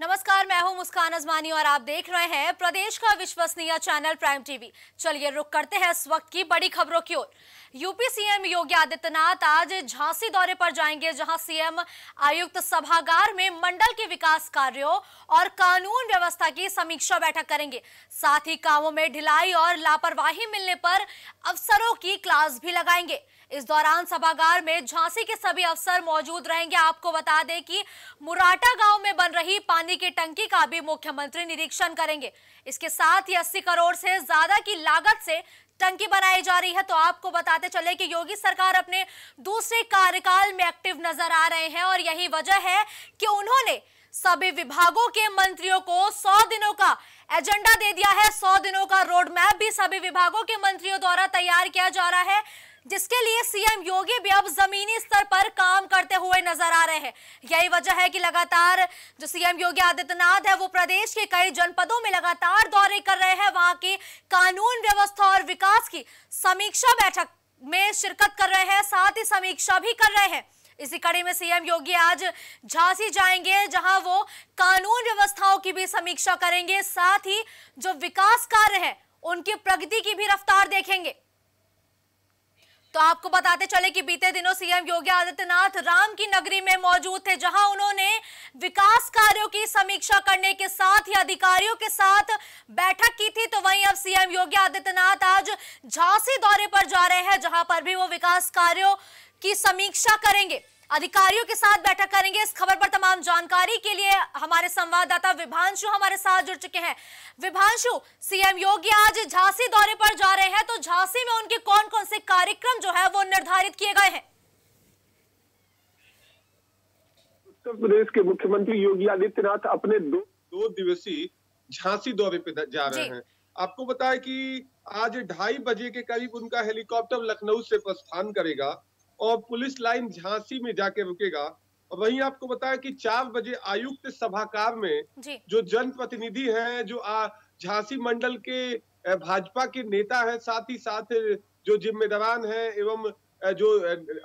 नमस्कार, मैं हूँ मुस्कान अजमानी और आप देख रहे हैं प्रदेश का विश्वसनीय चैनल प्राइम टीवी। चलिए रुक करते हैं इस वक्त की बड़ी खबरों की ओर। यूपी सीएम योगी आदित्यनाथ आज झांसी दौरे पर जाएँगे, जहाँ सीएम आयुक्त सभागार में मंडल के विकास कार्यों और कानून व्यवस्था की समीक्षा बैठक करेंगे। साथ ही कामों में ढिलाई और लापरवाही मिलने पर अफसरों की क्लास भी लगाएँगे। इस दौरान सभागार में झांसी के सभी अफसर मौजूद रहेंगे। आपको बता दें कि मुराटा गाँव में रही पानी की टंकी का भी मुख्यमंत्री निरीक्षण करेंगे। इसके साथ ही 80 करोड़ से ज़्यादा की लागत से टंकी बनाई जा रही है। तो आपको बताते चले कि योगी सरकार अपने दूसरे कार्यकाल में एक्टिव नज़र आ रहे हैं और यही वजह है कि उन्होंने सभी विभागों के मंत्रियों को 100 दिनों का एजेंडा दे दिया है। 100 दिनों का रोड मैप भी सभी विभागों के मंत्रियों द्वारा तैयार किया जा रहा है। जिसके लिए सीएम योगी भी अब जमीनी स्तर पर काम करते हुए नज़र आ रहे हैं। यही वजह है कि लगातार जो सीएम योगी आदित्यनाथ है, वो प्रदेश के कई जनपदों में लगातार दौरे कर रहे हैं। वहाँ की कानून व्यवस्था और विकास की समीक्षा बैठक में शिरकत कर रहे हैं, साथ ही समीक्षा भी कर रहे हैं। इसी कड़ी में सीएम योगी आज झांसी जाएँगे, जहाँ वो कानून व्यवस्थाओं की भी समीक्षा करेंगे। साथ ही जो विकास कार्य है, उनकी प्रगति की भी रफ्तार देखेंगे। तो आपको बताते चले कि बीते दिनों सीएम योगी आदित्यनाथ राम की नगरी में मौजूद थे, जहाँ उन्होंने विकास कार्यों की समीक्षा करने के साथ ही अधिकारियों के साथ बैठक की थी। तो वहीं अब सीएम योगी आदित्यनाथ आज झांसी दौरे पर जा रहे हैं, जहाँ पर भी वो विकास कार्यों की समीक्षा करेंगे। अधिकारियों के साथ बैठक करेंगे। इस खबर पर तमाम जानकारी के लिए हमारे संवाददाता विभांशु हमारे साथ जुड़ चुके हैं। विभांशु सीएम योगी आज झांसी दौरे पर जा रहे हैं तो झांसी में उनके कौन कौन से कार्यक्रम जो है वो निर्धारित किए गए हैं? उत्तर प्रदेश के मुख्यमंत्री योगी आदित्यनाथ अपने दो दो दिवसीय झांसी दौरे पर जा रहे हैं। आपको बताया कि आज ढाई बजे के करीब उनका हेलीकॉप्टर लखनऊ से प्रस्थान करेगा। और पुलिस लाइन झांसी में जाके रुकेगा। और वहीं आपको बताया कि चार बजे आयुक्त सभाकार में जो। जनप्रतिनिधि हैं जो झांसी मंडल के भाजपा के नेता हैं साथ ही साथ जो जिम्मेदारान हैं एवं जो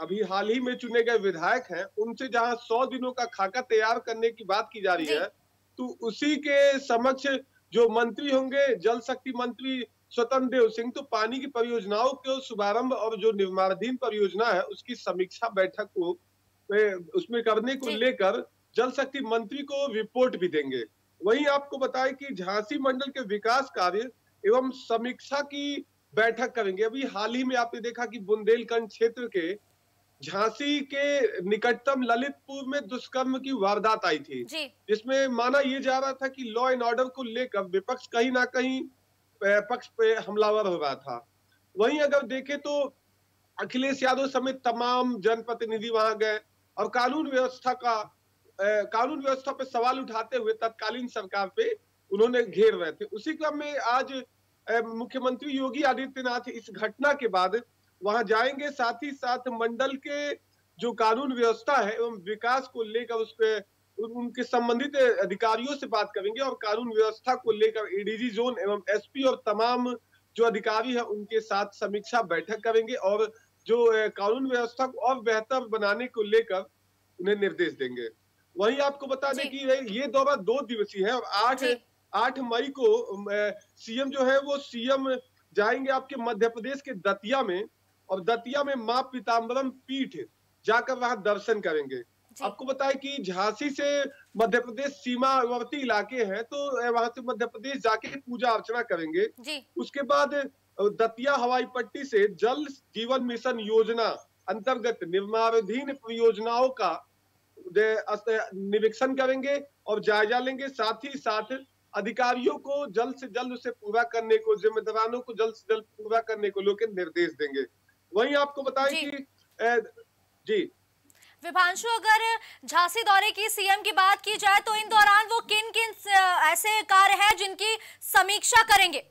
अभी हाल ही में चुने गए विधायक हैं उनसे जहाँ सौ दिनों का खाका तैयार करने की बात की जा रही है तो उसी के समक्ष जो मंत्री होंगे जल शक्ति मंत्री स्वतंत्र देव सिंह तो पानी की परियोजनाओं के शुभारंभ और जो निर्माणाधीन परियोजना है उसकी समीक्षा बैठक को उसमें करने को लेकर जल शक्ति मंत्री को रिपोर्ट भी देंगे। वहीं आपको बताएँ कि झांसी मंडल के विकास कार्य एवं समीक्षा की बैठक करेंगे। अभी हाल ही में आपने देखा कि बुंदेलखंड क्षेत्र के झांसी के निकटतम ललितपुर में दुष्कर्म की वारदात आई थी। जिसमें माना यह जा रहा था कि लॉ एंड ऑर्डर को लेकर विपक्ष कहीं ना कहीं पक्ष पे हमलावर हो रहा था। वहीं अगर देखे तो अखिलेश यादव समेत तमाम जनप्रतिनिधि वहाँ गए और कानून व्यवस्था का कानून व्यवस्था पे सवाल उठाते हुए तत्कालीन सरकार पे उन्होंने घेर रहे थे। उसी क्रम में आज मुख्यमंत्री योगी आदित्यनाथ इस घटना के बाद वहाँ जाएँगे। साथ ही साथ मंडल के जो कानून व्यवस्था है एवं विकास को लेकर उस पर उनके संबंधित अधिकारियों से बात करेंगे और कानून व्यवस्था को लेकर एडीजी जोन एवं एसपी और तमाम जो अधिकारी है उनके साथ समीक्षा बैठक करेंगे और जो कानून व्यवस्था को और बेहतर बनाने को लेकर उन्हें निर्देश देंगे। वहीं आपको बता दें कि ये दौरा दो दिवसीय है और आठ आठ मई को सीएम जो है वो सीएम जाएँगे आपके मध्य प्रदेश के दतिया में और दतिया में माँ पीताम्बरम पीठ जाकर वहाँ दर्शन करेंगे। आपको बताया कि झांसी से मध्य प्रदेश सीमावर्ती इलाके हैं तो वहाँ से मध्य प्रदेश जाके पूजा अर्चना करेंगे। उसके बाद दतिया हवाई पट्टी से जल जीवन मिशन योजना अंतर्गत निर्माणाधीन परियोजनाओं का निरीक्षण करेंगे और जायजा लेंगे। साथ ही साथ अधिकारियों को जल्द से जल्द उसे पूरा करने को जिम्मेदारों को जल्द से जल्द पूरा करने को लोग निर्देश देंगे। वहीं आपको बताएँ कि जी। विभांशु अगर झांसी दौरे की सीएम की बात की जाए तो इन दौरान वो किन किन ऐसे कार्य हैं जिनकी समीक्षा करेंगे?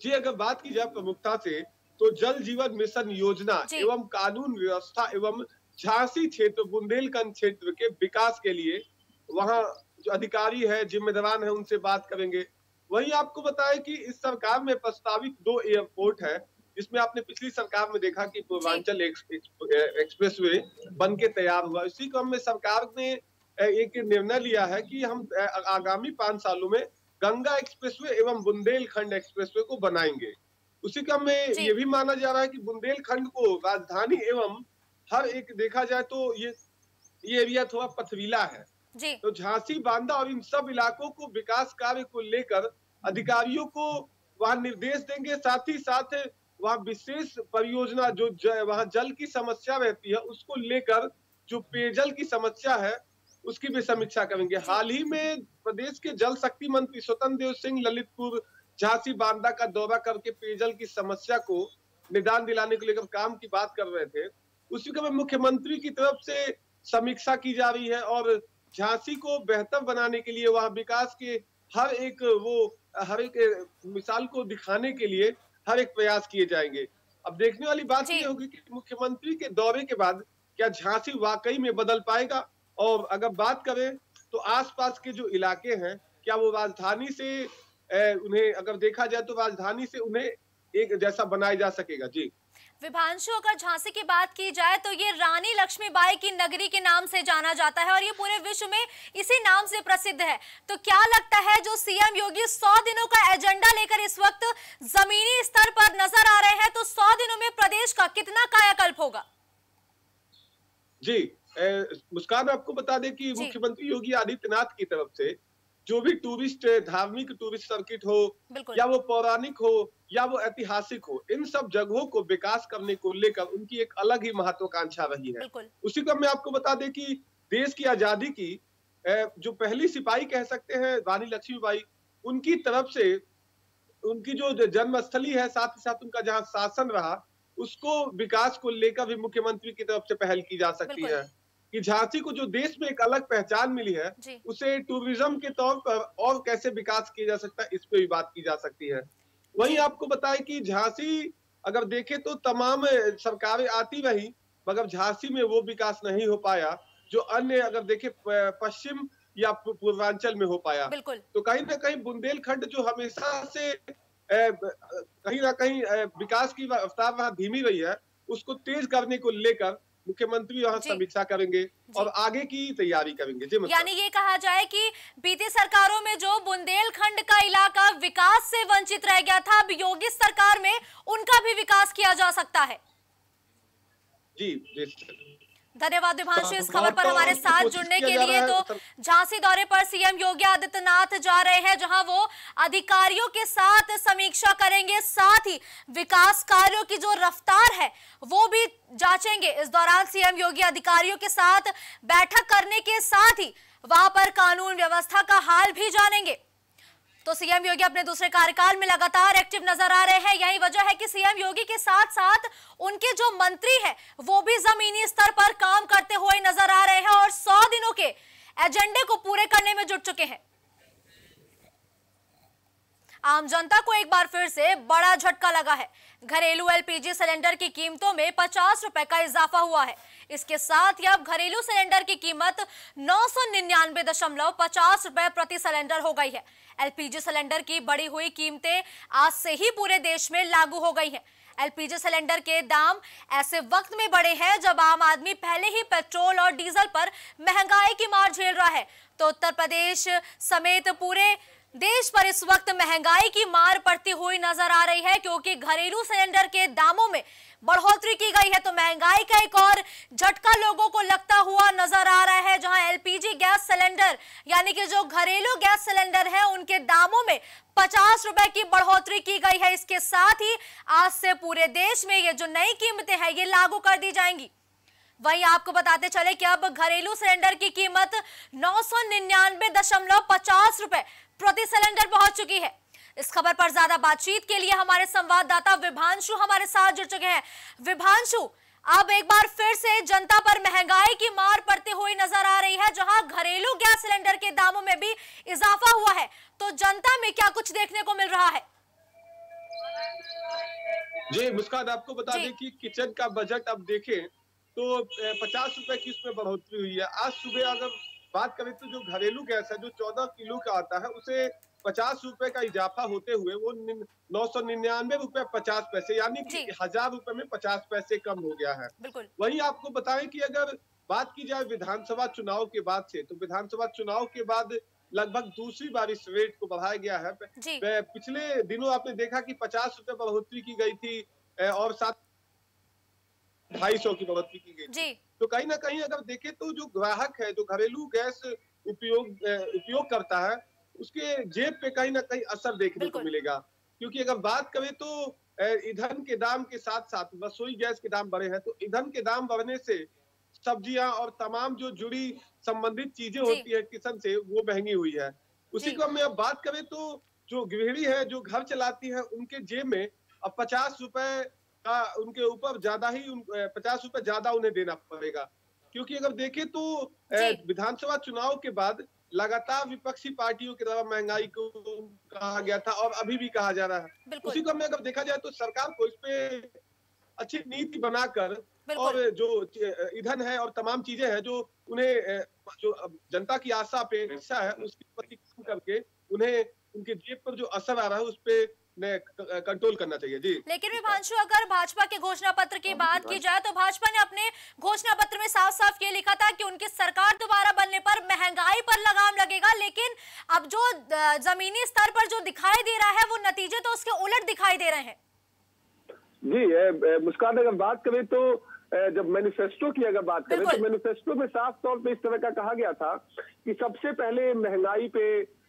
जी अगर बात की जाए प्रमुखता से तो जल जीवन मिशन योजना एवं कानून व्यवस्था एवं झांसी क्षेत्र बुंदेलखंड क्षेत्र के विकास के लिए वहाँ जो अधिकारी है जिम्मेदार है उनसे बात करेंगे। वही आपको बताएँ कि इस सरकार में प्रस्तावित दो एयरपोर्ट है जिसमें आपने पिछली सरकार में देखा कि पूर्वांचल एक्सप्रेस वे बन के तैयार हुआ। इसी क्रम में सरकार ने एक निर्णय लिया है कि हम आगामी पाँच सालों में गंगा एक्सप्रेसवे एवं बुंदेलखंड एक्सप्रेसवे को बनाएँगे। उसी क्रम में ये भी माना जा रहा है कि बुंदेलखंड को राजधानी एवं हर एक देखा जाए तो ये ये एरिया थोड़ा पथरीला है। जी। तो झांसी बांदा और इन सब इलाकों को विकास कार्य को लेकर अधिकारियों को वहाँ निर्देश देंगे। साथ ही साथ वहाँ विशेष परियोजना जो वहाँ जल की समस्या रहती है, उसको लेकर जो पेयजल की समस्या है, उसकी भी समीक्षा करेंगे। हाल ही में प्रदेश के जल शक्ति मंत्री स्वतंत्र देव सिंह ललितपुर, झांसी, बांदा का दौरा करके पेयजल की समस्या को निदान दिलाने को लेकर काम की बात कर रहे थे, उसी को मुख्यमंत्री की तरफ़ से समीक्षा की जा रही है और झांसी को बेहतर बनाने के लिए, वहाँ विकास के हर एक वो, हर एक मिसाल को दिखाने के लिए हर एक प्रयास किए जाएँगे। अब देखने वाली बात यह होगी कि मुख्यमंत्री के दौरे के बाद क्या झांसी वाकई में बदल पाएगा? और अगर बात करें तो आसपास के जो इलाके हैं क्या वो राजधानी से उन्हें अगर देखा जाए तो राजधानी से उन्हें एक जैसा बनाया जा सकेगा? जी। विभांशु अगर झांसी की बात की जाए तो ये रानी लक्ष्मीबाई की नगरी के नाम से जाना जाता है और ये पूरे विश्व में इसी नाम से प्रसिद्ध है। तो क्या लगता है जो सीएम योगी सौ दिनों का एजेंडा लेकर इस वक्त जमीनी स्तर पर नज़र आ रहे हैं तो सौ दिनों में प्रदेश का कितना कायाकल्प होगा? जी मुस्कान आपको बता दें कि मुख्यमंत्री योगी आदित्यनाथ की तरफ़ से जो भी टूरिस्ट धार्मिक टूरिस्ट सर्किट हो या वो पौराणिक हो या वो ऐतिहासिक हो इन सब जगहों को विकास करने को लेकर उनकी एक अलग ही महत्वाकांक्षा रही है। उसी क्रम में आपको बता दें कि देश की आज़ादी की जो पहली सिपाही कह सकते हैं रानी लक्ष्मीबाई उनकी तरफ़ से उनकी जो जन्मस्थली है साथ ही साथ उनका जहाँ शासन रहा उसको विकास को लेकर भी मुख्यमंत्री की तरफ़ से पहल की जा सकती है। कि झांसी को जो देश में एक अलग पहचान मिली है उसे टूरिज़्म के तौर पर और कैसे विकास किया जा सकता है इस पर भी बात की जा सकती है। वही आपको बताए कि झांसी अगर देखे तो तमाम सरकारें आती रही मगर झांसी में वो विकास नहीं हो पाया जो अन्य अगर देखे पश्चिम या पूर्वांचल में हो पाया। तो कहीं ना कहीं बुंदेलखंड जो हमेशा से कहीं ना कहीं विकास की रफ्तार वहाँ धीमी रही है उसको तेज करने को लेकर मुख्यमंत्री यहाँ समीक्षा करेंगे और आगे की तैयारी करेंगे। जी यानी ये कहा जाए कि बीते सरकारों में जो बुंदेलखंड का इलाका विकास से वंचित रह गया था अब योगी सरकार में उनका भी विकास किया जा सकता है। जी जी धन्यवाद विभांशु इस खबर पर हमारे साथ जुड़ने के लिए तो झांसी दौरे पर सीएम योगी आदित्यनाथ जा रहे हैं जहाँ वो अधिकारियों के साथ समीक्षा करेंगे साथ ही विकास कार्यों की जो रफ्तार है वो भी जांचेंगे। इस दौरान सीएम योगी अधिकारियों के साथ बैठक करने के साथ ही वहाँ पर कानून व्यवस्था का हाल भी जानेंगे। तो सीएम योगी अपने दूसरे कार्यकाल में लगातार एक्टिव नज़र आ रहे हैं। यही वजह है कि सीएम योगी के साथ साथ उनके जो मंत्री हैं, वो भी जमीनी स्तर पर काम करते हुए नज़र आ रहे हैं और सौ दिनों के एजेंडे को पूरे करने में जुट चुके हैं। आम जनता को एक बार फिर से बड़ा झटका लगा है। घरेलू एलपीजी सिलेंडर की कीमतों में पचास रुपए का इजाफा हुआ है। इसके साथ ही अब घरेलू सिलेंडर की कीमत नौ सौ निन्यानवे दशमलव पचास रुपए प्रति सिलेंडर हो गई है। एलपीजी सिलेंडर की बढ़ी हुई कीमतें आज से ही पूरे देश में लागू हो गई हैं। एलपीजी सिलेंडर के दाम ऐसे वक्त में बढ़े हैं जब आम आदमी पहले ही पेट्रोल और डीजल पर महँगाई की मार झेल रहा है। तो उत्तर प्रदेश समेत पूरे देश पर इस वक्त महँगाई की मार पड़ती हुई नज़र आ रही है, क्योंकि घरेलू सिलेंडर के दामों में बढ़ोतरी की गई है तो महँगाई का एक और झटका लोगों को लगता हुआ नज़र आ रहा है, जहाँ एलपीजी गैस सिलेंडर, यानी कि जो घरेलू गैस सिलेंडर है, उनके दामों में पचास रुपए की बढ़ोतरी की गई है। इसके साथ ही आज से पूरे देश में ये जो नई कीमतें हैं, ये लागू कर दी जाएँगी। वहीं आपको बताते चले कि अब घरेलू सिलेंडर की कीमत नौ सौ निन्यानवे दशमलव पचास रुपए प्रति सिलेंडर पहुँच चुकी है। इस खबर पर ज़्यादा बातचीत के लिए हमारे संवाददाता विभांशु हमारे साथ जुड़ चुके हैं। विभांशु अब एक बार फिर से जनता पर महँगाई की मार पड़ती हुई नज़र आ रही है जहाँ घरेलू गैस सिलेंडर के दामों में भी इजाफा हुआ है। तो जनता में क्या कुछ देखने को मिल रहा है? जी मुस्कान आपको बता दें कि किचन का बजट अब देखें तो पचास रुपए की इसमें बढ़ोतरी हुई है। आज सुबह अगर बात करें तो जो घरेलू गैस है जो चौदह किलो का आता है उसे पचास रुपए का इजाफा होते हुए वो नौ सौ निन्यानवे रुपए पचास पैसे यानी कि हज़ार रुपए में पचास पैसे कम हो गया है। वही आपको बताएँ कि अगर बात की जाए विधानसभा चुनाव के बाद से तो विधानसभा चुनाव के बाद लगभग दूसरी बार इस रेट को बढ़ाया गया है। पिछले दिनों आपने देखा कि पचास रुपए बढ़ोतरी की गई थी और साथ ढाई सौ की बढ़ोतरी की गई थी। तो कहीं ना कहीं अगर देखें तो जो ग्राहक है जो घरेलू गैस उपयोग उपयोग करता है उसके जेब पे कहीं ना कहीं असर देखने को मिलेगा। क्योंकि अगर बात करें तो ईंधन के दाम के साथ साथ रसोई गैस के दाम बढ़े हैं तो ईंधन के दाम बढ़ने से सब्ज़ियाँ और तमाम जो जुड़ी संबंधित चीज़ें होती है किसान से वो महँगी हुई है। उसी। को मैं अब बात करें तो जो गृहिणी है जो घर चलाती है उनके जेब में अब पचास रुपए का उनके ऊपर ज़्यादा ही पचास रुपए ज़्यादा उन्हें देना पड़ेगा। क्योंकि अगर देखें तो विधानसभा चुनाव के बाद लगातार विपक्षी पार्टियों के द्वारा महँगाई को कहा गया था और अभी भी कहा जा रहा है। उसी को हमें अगर देखा जाए तो सरकार को इस पे अच्छी नीति बनाकर और जो ईधन है और तमाम चीज़ें हैं जो उन्हें जो जनता की आशा अपेक्षा है उसके प्रति कम करके उन्हें उनके जेब पर जो असर आ रहा है उस पे कंट्रोल करना चाहिए जी। लेकिन विभांशु अगर भाजपा के घोषणा पत्र की बात की जाए तो भाजपा ने अपने घोषणा पत्र में साफ़ साफ़ ये लिखा था कि उनकी सरकार दोबारा बनने पर महँगाई पर लगाम लगेगा लेकिन अब जो जमीनी स्तर पर जो दिखाई दे रहा है वो नतीजे तो उसके उलट दिखाई दे रहे हैं। जी मुस्कान अगर बात करें तो जब मैनिफेस्टो की अगर बात करें तो मैनिफेस्टो में साफ़ तौर पे इस तरह का कहा गया था कि सबसे पहले महँगाई पे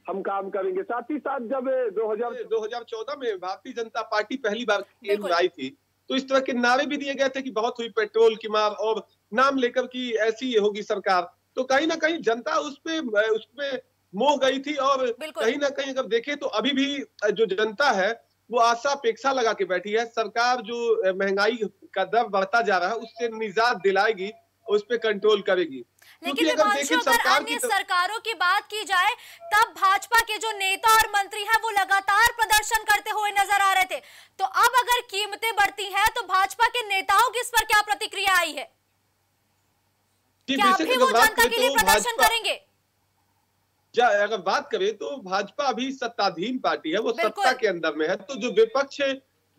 हम काम करेंगे। साथ ही साथ जब 2000 2014 में भारतीय जनता पार्टी पहली बार केंद्र में आई थी तो इस तरह के नारे भी दिए गए थे कि बहुत हुई पेट्रोल की मार और नाम लेकर की ऐसी होगी सरकार। तो कहीं ना कहीं जनता उस पे उसपे मोह गई थी और कहीं ना कहीं अगर देखें तो अभी भी जो जनता है वो आशा अपेक्षा लगा के बैठी है। सरकार जो महँगाई का दर बढ़ता जा रहा है उससे निजात दिलाएगी और उस पे कंट्रोल करेगी। लेकिन क्योंकि अगर अन्य तो- सरकारों की बात की जाए तब भाजपा के जो नेता और मंत्री हैं वो लगातार प्रदर्शन करते हुए नज़र आ रहे थे। तो अब अगर कीमतें बढ़ती हैं तो भाजपा के नेताओं की इस पर क्या प्रतिक्रिया आई है? क्या अभी वो जनता के लिए तो प्रदर्शन करेंगे? अगर बात करें तो भाजपा अभी सत्ताधीन पार्टी है वो। सत्ता के अंदर में है। तो जो विपक्ष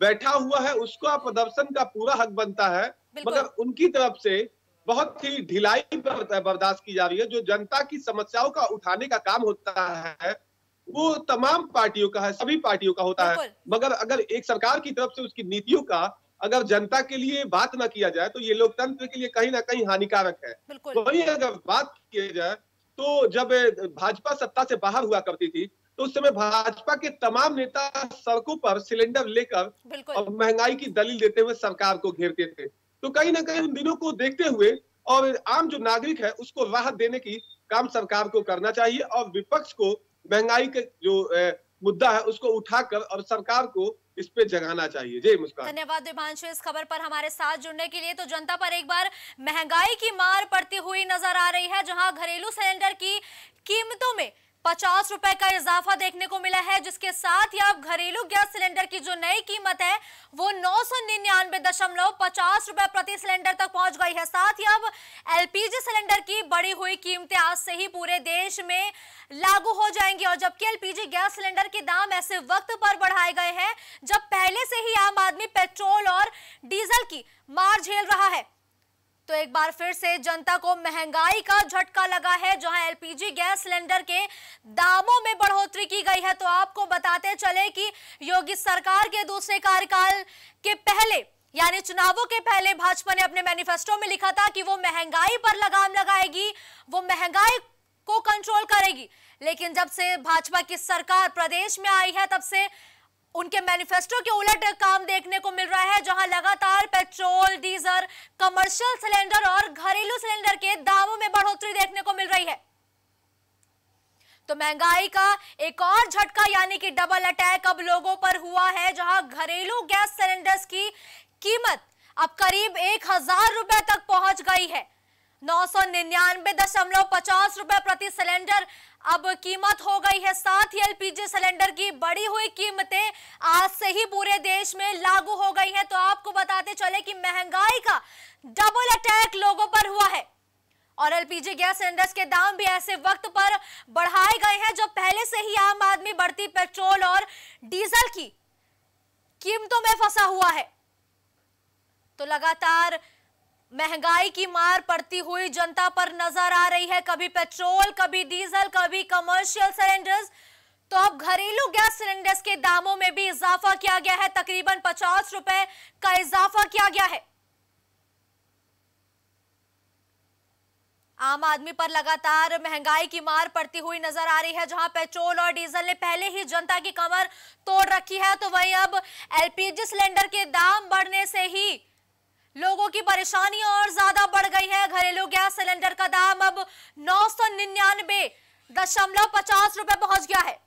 बैठा हुआ है उसको प्रदर्शन का पूरा हक बनता है। मगर उनकी तरफ़ से बहुत ही ढिलाई बर्दाश्त की जा रही है। जो जनता की समस्याओं का उठाने का काम होता है वो तमाम पार्टियों का है सभी पार्टियों का होता है। मगर अगर एक सरकार की तरफ़ से उसकी नीतियों का अगर जनता के लिए बात ना किया जाए तो ये लोकतंत्र के लिए कहीं ना कहीं हानिकारक है। वही अगर बात की जाए तो जब भाजपा सत्ता से बाहर हुआ करती थी तो उस समय भाजपा के तमाम नेता सड़कों पर सिलेंडर लेकर और महँगाई की दलील देते हुए सरकार को घेरते थे। तो कहीं ना कहीं उन दिनों को देखते हुए और आम जो नागरिक है, उसको राहत देने की काम सरकार को करना चाहिए और विपक्ष को महँगाई का जो मुद्दा है, उसको उठाकर और सरकार को इस पे जगाना चाहिए। जय मुस्कान। धन्यवाद दिभांशु इस खबर पर हमारे साथ जुड़ने के लिए। तो जनता पर एक बार महँगाई की मार पड़ती हुई नज़र आ रही है, जहाँ घरेलू सिलेंडर की कीमतों में पचास रुपए का इजाफा देखने को मिला है, जिसके साथ ही अब घरेलू गैस सिलेंडर की जो नई कीमत है वो नौ सौ निन्यानवे दशमलव पचास रुपए प्रति सिलेंडर तक पहुँच गई है। साथ ही अब एलपीजी सिलेंडर की बढ़ी हुई कीमतें आज से ही पूरे देश में लागू हो जाएँगी और जबकि एलपीजी गैस सिलेंडर के दाम ऐसे वक्त पर बढ़ाए गए हैं, जब पहले से ही आम आदमी पेट्रोल और डीजल की मार झेल रहा है। तो एक बार फिर से जनता को महँगाई का झटका लगा है, जहाँ एलपीजी गैस सिलेंडर के दामों में बढ़ोतरी की गई है। तो आपको बताते चले कि योगी सरकार के दूसरे कार्यकाल के पहले, यानी चुनावों के पहले, भाजपा ने अपने मैनिफेस्टो में लिखा था कि वो महँगाई पर लगाम लगाएगी, वो महँगाई को कंट्रोल करेगी। लेकिन जब से भाजपा की सरकार प्रदेश में आई है, तब से उनके मैनिफेस्टो के उलट काम देखने को मिल रहा है, जहाँ लगातार पेट्रोल, डीजल कमर्शियल सिलेंडर और घरेलू सिलेंडर के दामों में बढ़ोतरी देखने को मिल रही है। तो महँगाई का एक और झटका, यानी कि डबल अटैक अब लोगों पर हुआ है, जहाँ घरेलू गैस सिलेंडर्स की कीमत अब करीब एक हज़ार रुपए तक पहुँच गई है। नौ सौ निन्यानवे दशमलव पचास रुपए प्रति सिलेंडर अब कीमत हो गई है साथ ही एलपीजी सिलेंडर की। बढ़ी हुई कीमतें आज से ही पूरे देश में लागू हो गई हैं। तो आपको बताते चले कि महँगाई का डबल अटैक लोगों पर हुआ है। और एलपीजी गैस सिलेंडर्स के दाम भी ऐसे वक्त पर बढ़ाए गए हैं जब पहले से ही आम आदमी बढ़ती पेट्रोल और डीजल की कीमतों में फंसा हुआ है। तो लगातार महँगाई की मार पड़ती हुई जनता पर नज़र आ रही है। कभी पेट्रोल, कभी डीजल, कभी कमर्शियल सिलेंडर्स तो अब घरेलू गैस सिलेंडर्स के दामों में भी इजाफा किया गया है। तकरीबन पचास रुपए का इजाफा किया गया है। आम आदमी पर लगातार महँगाई की मार पड़ती हुई नज़र आ रही है, जहाँ पेट्रोल और डीजल ने पहले ही जनता की कमर तोड़ रखी है। तो वहीं अब एलपीजी सिलेंडर के दाम बढ़ने से ही लोगों की परेशानी और ज़्यादा बढ़ गई है। घरेलू गैस सिलेंडर का दाम अब नौ सौ निन्यानबे दशमलव पचास रुपए पहुँच गया है।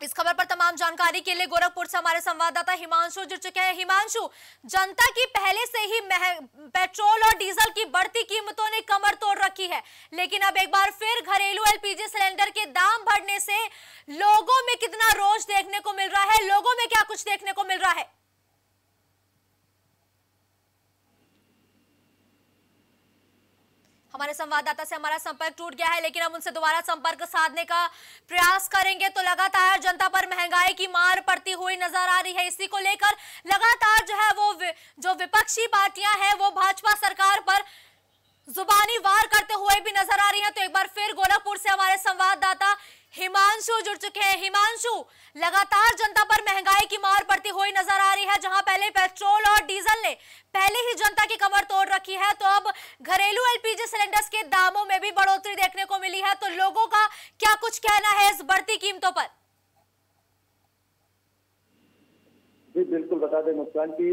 इस खबर पर तमाम जानकारी के लिए गोरखपुर से हमारे संवाददाता हिमांशु जुड़ चुके हैं। हिमांशु, जनता की पहले से ही पेट्रोल और डीजल की बढ़ती कीमतों ने कमर तोड़ रखी है। लेकिन अब एक बार फिर घरेलू एलपीजी सिलेंडर के दाम बढ़ने से लोगों में कितना रोज देखने को मिल रहा है। लोगों में क्या कुछ देखने को मिल रहा है? हमारे संवाददाता से हमारा संपर्क टूट गया है, लेकिन हम उनसे दोबारा संपर्क साधने का प्रयास करेंगे तो लगातार जनता पर महँगाई की मार पड़ती हुई नज़र आ रही है। इसी को लेकर लगातार जो है वो, जो विपक्षी पार्टियाँ हैं, वो भाजपा सरकार पर जुबानी वार करते हुए भी नज़र आ रही है। तो एक बार फिर गोरखपुर से हमारे संवाददाता हिमांशु जुड़ चुके हैं। हिमांशु लगातार जनता पर महँगाई की मार पड़ती हुई नज़र आ रही है जहाँ पहले पेट्रोल और डीजल ने पहले ही जनता की कमर तोड़ रखी है। तो अब घरेलू एलपीजी सिलेंडर्स के दामों में भी बढ़ोतरी देखने को मिली है। तो लोगों का क्या कुछ कहना है इस बढ़ती कीमतों पर? जी बिल्कुल बता दें मुस्कान की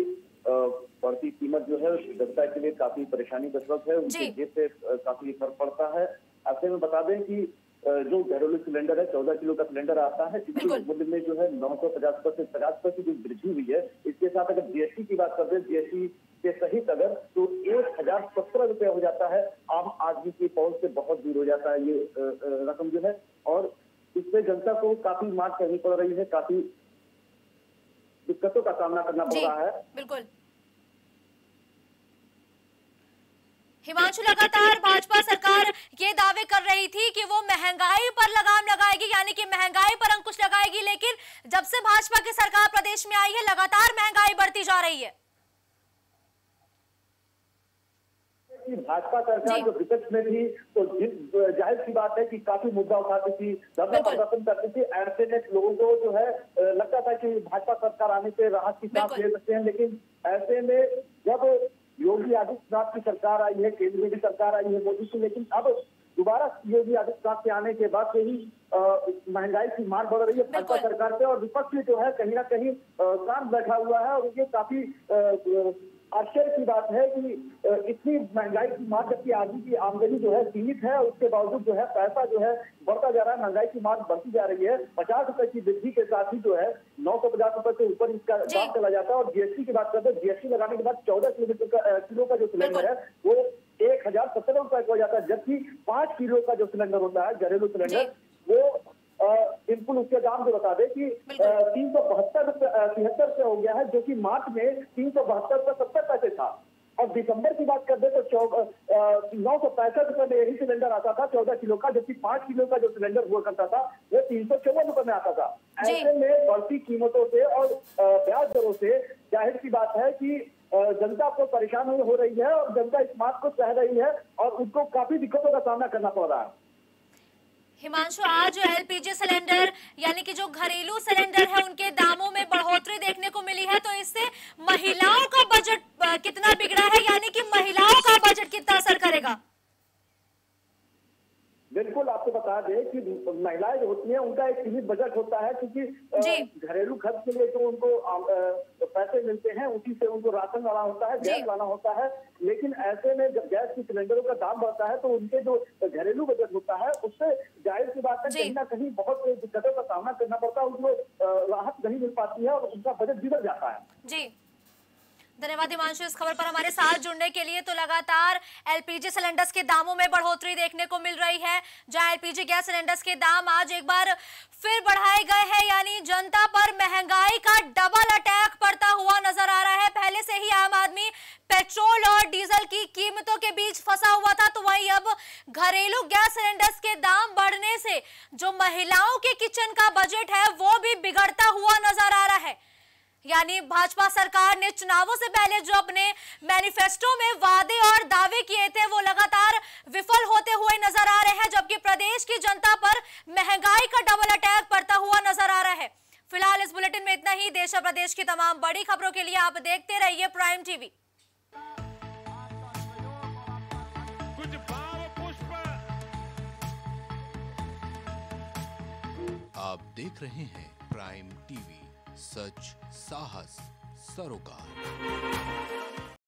बढ़ती कीमत जो है जनता के लिए काफ़ी परेशानी का है। उनके जेब पे काफ़ी फ़र्क पड़ता है। ऐसे में बता दें कि जो घरेलू सिलेंडर है चौदह किलो का सिलेंडर आता है इसके मूल्य में जो है नौ सौ पचास से पचास परसेंट जो वृद्धि हुई है इसके साथ अगर जीएसटी की बात करते हैं जीएसटी के सहित अगर तो एक हज़ार सत्रह रुपए हो जाता है आम आदमी की पहुँच से बहुत दूर हो जाता है ये रकम जो है और इससे जनता को काफ़ी मार करनी पड़ रही है काफ़ी दिक्कतों का सामना करना पड़ रहा है। बिल्कुल। हिमांशु लगातार भाजपा सरकार ये दावे कर रही थी कि वो महँगाई पर लगाम लगाएगी यानी कि महँगाई पर अंकुश लगाएगी लेकिन जब से भाजपा की सरकार प्रदेश में आई है लगातार महँगाई बढ़ती जा रही है। भाजपा सरकार जो। विपक्ष में थी तो ज़ाहिर सी बात है कि काफ़ी मुद्दा उठाती थी धरना प्रदर्शन करती थी ऐसे में लोगों को जो है लगता था कि भाजपा सरकार आने से राहत की सांस ले सकते हैं लेकिन ऐसे में जब योगी आदित्यनाथ की सरकार आई है केंद्र की सरकार आई है मोदी की लेकिन अब दोबारा योगी आदित्यनाथ के आने के बाद से ही महँगाई की मार बढ़ रही है भाजपा सरकार पे और विपक्ष जो है कहीं ना कहीं काम बैठा हुआ है और ये काफ़ी आश्चर्य की बात है कि इतनी महँगाई की मार जबकि आदमी की आमदनी जो है सीमित है उसके बावजूद जो है पैसा जो है बढ़ता जा रहा है महँगाई की मार बढ़ती जा रही है। पचास रुपए की वृद्धि के साथ ही जो है नौ सौ पचास रुपए से ऊपर इसका दाम चला जाता है और जीएसटी की बात करते हैं जीएसटी लगाने के बाद चौदह किलोमीटर का किलो का जो सिलेंडर है वो एक हज़ार सत्तर रुपए का जाता है जबकि पाँच किलो का जो सिलेंडर होता है घरेलू सिलेंडर वो बिल्कुल उसके दाम जो बता दे कि तीन सौ बहत्तर तिहत्तर से हो गया है जो कि मार्च में तीन सौ बहत्तर से सत्तर पैसे था। और दिसंबर की बात कर दे तो नौ सौ पैंसठ रुपए में यही सिलेंडर आता था चौदह किलो का जबकि पाँच किलो का जो सिलेंडर हुआ करता था वो तीन सौ चौवन रुपए में आता था। ऐसे में बढ़ती कीमतों से और ब्याज दरों से ज़ाहिर सी बात है कि जनता को परेशान हो रही है और जनता इस बात को सह रही है और उनको काफ़ी दिक्कतों का सामना करना पड़ रहा है। हिमांशु, आज एलपीजी सिलेंडर, यानी कि जो घरेलू सिलेंडर है, उनके दामों में बढ़ोतरी देखने को मिली है तो इससे महिलाओं का बजट कितना बिगड़ा है? यानी कि महिलाओं का बजट कितना असर करेगा? बिल्कुल आपको बता दें कि महिलाएँ जो होती हैं उनका एक सीमित बजट होता है क्योंकि घरेलू खर्च के लिए जो उनको पैसे मिलते हैं उसी से उनको राशन लाना होता है गैस लाना होता है। लेकिन ऐसे में जब गैस की सिलेंडरों का दाम बढ़ता है तो उनके जो घरेलू बजट होता है उससे ज़ाहिर सी बात है कहीं ना कहीं बहुत दिक्कतों का सामना करना पड़ता है उनको राहत नहीं मिल पाती है और उनका बजट बिगड़ जाता है। जी। धन्यवाद हिमांशु, इस खबर पर हमारे साथ जुड़ने के लिए। तो लगातार एलपीजी सिलेंडर्स के दामों में बढ़ोतरी देखने को मिल रही है। जहाँ एलपीजी गैस सिलेंडर्स के दाम आज एक बार फिर बढ़ाए गए हैं, यानी जनता पर महँगाई का डबल अटैक पड़ता हुआ नज़र आ रहा है। पहले से ही आम आदमी पेट्रोल और डीजल की कीमतों के बीच फंसा हुआ था तो वही अब घरेलू गैस सिलेंडर्स के दाम बढ़ने से जो महिलाओं के किचन का बजट है, वो भी बिगड़ता हुआ नज़र आ रहा है। यानी भाजपा सरकार ने चुनावों से पहले जो अपने मैनिफेस्टो में वादे और दावे किए थे वो लगातार विफल होते हुए नज़र आ रहे हैं जबकि प्रदेश की जनता पर महँगाई का डबल अटैक पड़ता हुआ नज़र आ रहा है। फ़िलहाल इस बुलेटिन में इतना ही। देश और प्रदेश की तमाम बड़ी खबरों के लिए आप देखते रहिए प्राइम टीवी कुछ भाव पुष्प। आप देख रहे हैं प्राइम टीवी सच साहस सरोकार।